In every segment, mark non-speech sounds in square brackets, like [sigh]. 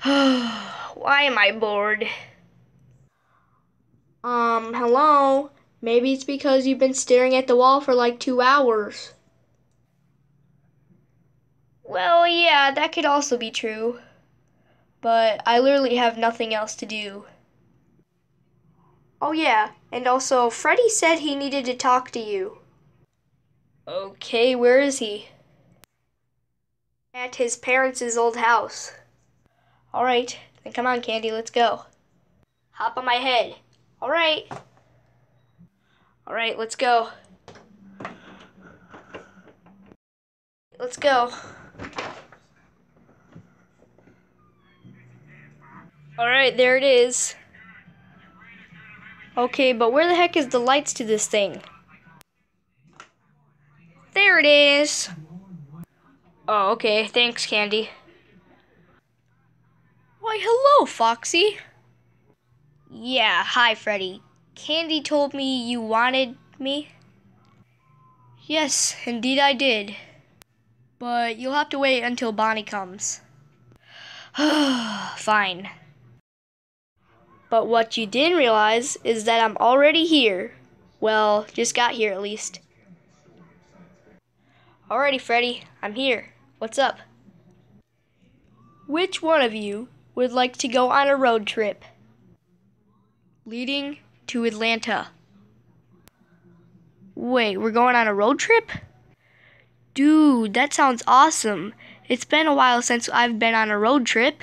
[sighs] Why am I bored? Um, hello? Maybe it's because you've been staring at the wall for like two hours. Well, yeah, that could also be true. But I literally have nothing else to do. Oh, yeah, and also, Freddy said he needed to talk to you. Okay, where is he? At his parents' old house. Alright, then come on, Candy, let's go. Hop on my head. Alright. Alright, let's go. Let's go. Alright, there it is. Okay, but where the heck is the lights to this thing? There it is. Oh, okay. Thanks, Candy. Why, hello, Foxy. Yeah, hi, Freddy. Candy told me you wanted me. Yes, indeed I did. But you'll have to wait until Bonnie comes. [sighs] Fine. But what you didn't realize is that I'm already here. Well, just got here at least. Alrighty, Freddy, I'm here. What's up? Which one of you would like to go on a road trip? Leading to Atlanta. Wait, we're going on a road trip? Dude, that sounds awesome. It's been a while since I've been on a road trip.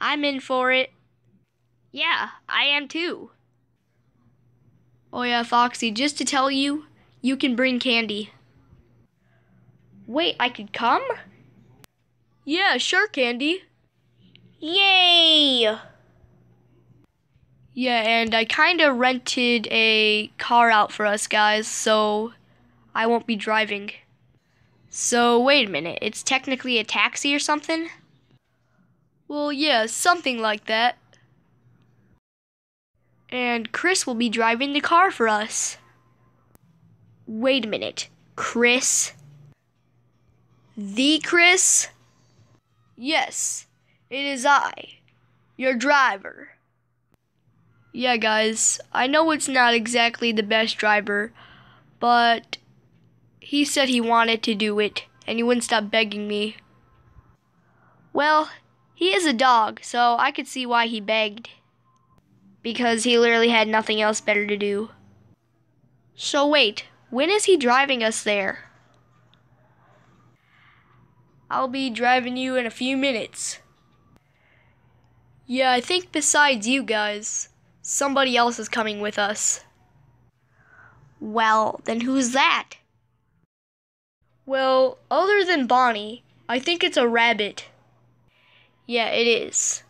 I'm in for it. Yeah, I am too. Oh yeah, Foxy, just to tell you, you can bring candy. Wait, I could come? Yeah, sure, Candy. Yay! Yeah, and I kind of rented a car out for us guys, so I won't be driving. So, wait a minute, it's technically a taxi or something? Well, yeah, something like that. And Chris will be driving the car for us. Wait a minute, Chris? The Chris? Yes, it is I, your driver. Yeah, guys, I know it's not exactly the best driver, but he said he wanted to do it, and he wouldn't stop begging me. Well, he is a dog, so I could see why he begged because he literally had nothing else better to do. So wait, when is he driving us there? I'll be driving you in a few minutes. Yeah, I think besides you guys, somebody else is coming with us. Well, then who's that? Well, other than Bonnie, I think it's a rabbit. Yeah, it is.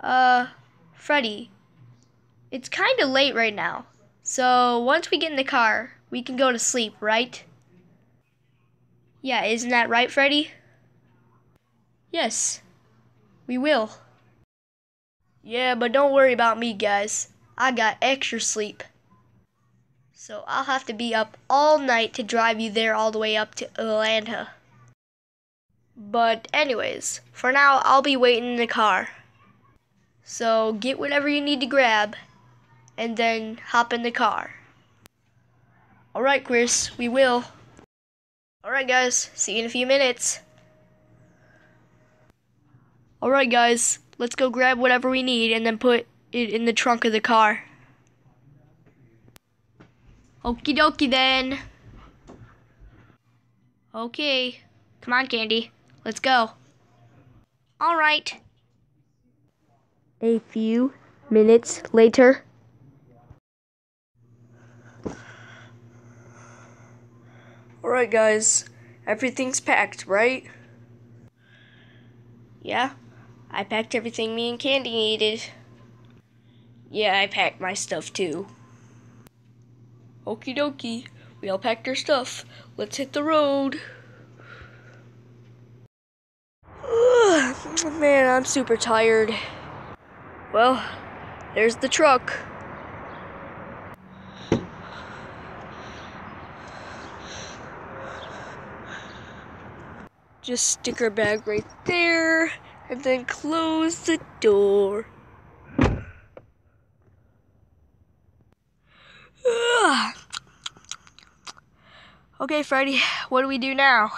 Uh, Freddy, it's kind of late right now. So once we get in the car, we can go to sleep, right? Yeah, isn't that right, Freddy? Yes, we will. Yeah, but don't worry about me, guys. I got extra sleep. So I'll have to be up all night to drive you there all the way up to Atlanta. But anyways, for now, I'll be waiting in the car. So get whatever you need to grab and then hop in the car. Alright, Chris, we will. Alright, guys, see you in a few minutes. Alright, guys, let's go grab whatever we need and then put it in the trunk of the car. Okie dokie then. Okay, come on, Candy, let's go. Alright. A few minutes later. Alright, guys. Everything's packed, right? Yeah. I packed everything me and Candy needed. Yeah, I packed my stuff too. Okie dokie. We all packed our stuff. Let's hit the road. [sighs] Man, I'm super tired. Well, there's the truck. Just stick our bag right there, and then close the door. [sighs] okay, Freddy, what do we do now?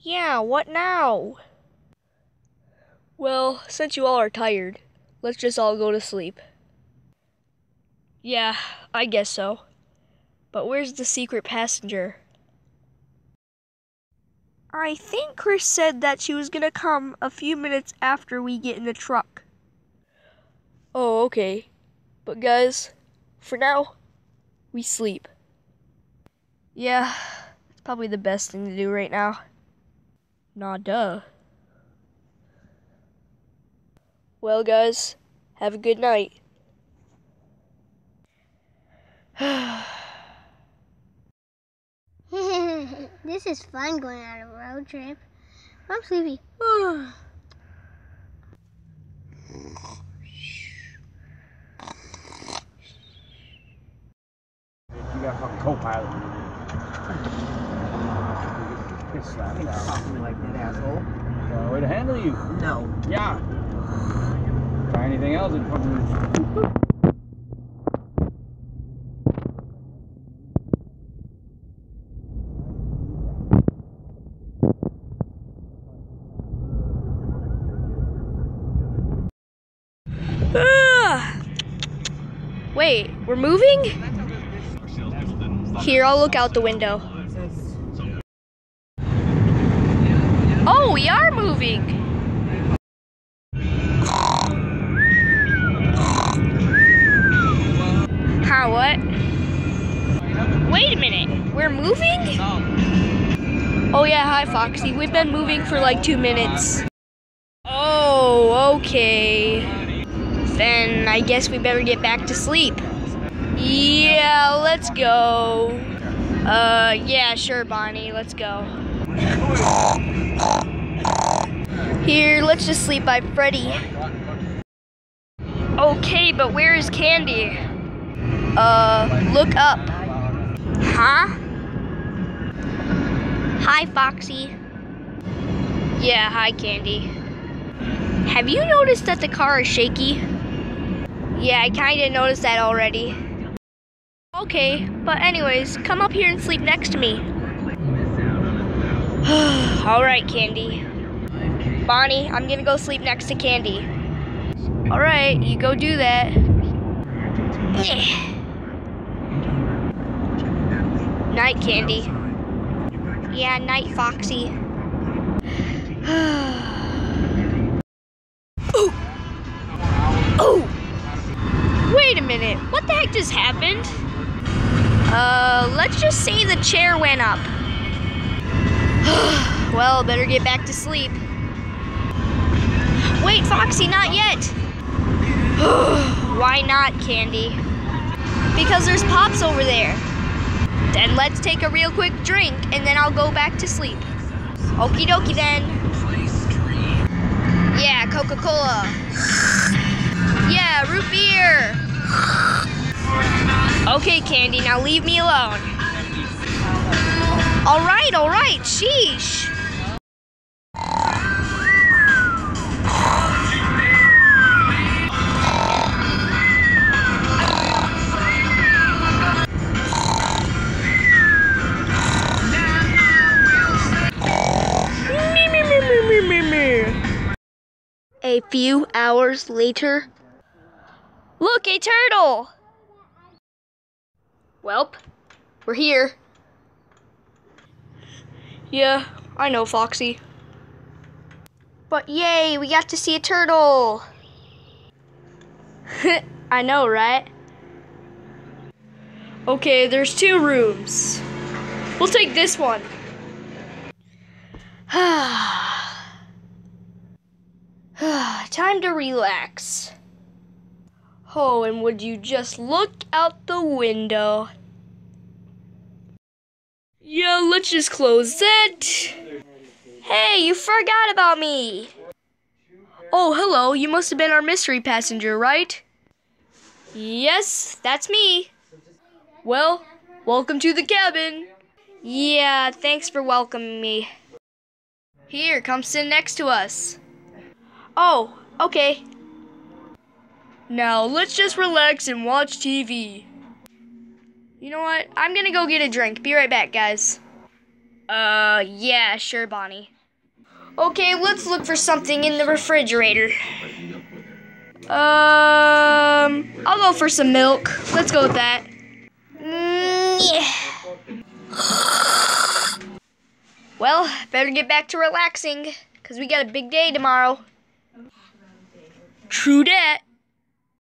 Yeah, what now? Well, since you all are tired, let's just all go to sleep. Yeah, I guess so. But where's the secret passenger? I think Chris said that she was gonna come a few minutes after we get in the truck. Oh, okay. But guys, for now, we sleep. Yeah, it's probably the best thing to do right now. Nah, duh. Well, guys, have a good night. [sighs] [sighs] [sighs] [laughs] this is fun going on a road trip. I'm sleepy. You got a fucking co-pilot. Get slapped down. Talking like that asshole. Uh, way to handle you. No. Yeah. Try anything else and fucking. Wait, we're moving? Here, I'll look out the window. Oh, we are moving! Huh, what? Wait a minute, we're moving? Oh yeah, hi Foxy. We've been moving for like two minutes. Oh, okay. Then I guess we better get back to sleep. Yeah, let's go. Uh, yeah, sure, Bonnie, let's go. Here, let's just sleep by Freddy. Okay, but where is Candy? Uh, look up. Huh? Hi, Foxy. Yeah, hi, Candy. Have you noticed that the car is shaky? Yeah, I kinda noticed that already. Okay, but anyways, come up here and sleep next to me. [sighs] Alright, Candy. Bonnie, I'm gonna go sleep next to Candy. Alright, you go do that. Yeah. Night, Candy. Yeah, night, Foxy. [sighs] happened? Uh, let's just say the chair went up. [sighs] well, better get back to sleep. Wait, Foxy, not yet. [sighs] Why not, Candy? Because there's pops over there. Then let's take a real quick drink and then I'll go back to sleep. Okie dokie then. Yeah, Coca Cola. Yeah, root beer. Okay, Candy, now leave me alone. Alright, alright, sheesh. Me, me, me, me, me, me, me. A few hours later. Look, a turtle! Welp, we're here. Yeah, I know, Foxy. But yay, we got to see a turtle! [laughs] I know, right? Okay, there's two rooms. We'll take this one. [sighs] [sighs] Time to relax. Oh, and would you just look out the window? Yeah, let's just close it. Hey, you forgot about me. Oh, hello. You must have been our mystery passenger, right? Yes, that's me. Well, welcome to the cabin. Yeah, thanks for welcoming me. Here, come sit next to us. Oh, okay. Now let's just relax and watch TV. You know what? I'm gonna go get a drink. Be right back, guys. Uh, yeah, sure, Bonnie. Okay, let's look for something in the refrigerator. Um, I'll go for some milk. Let's go with that. Mm, yeah. Well, better get back to relaxing, because we got a big day tomorrow. True dat.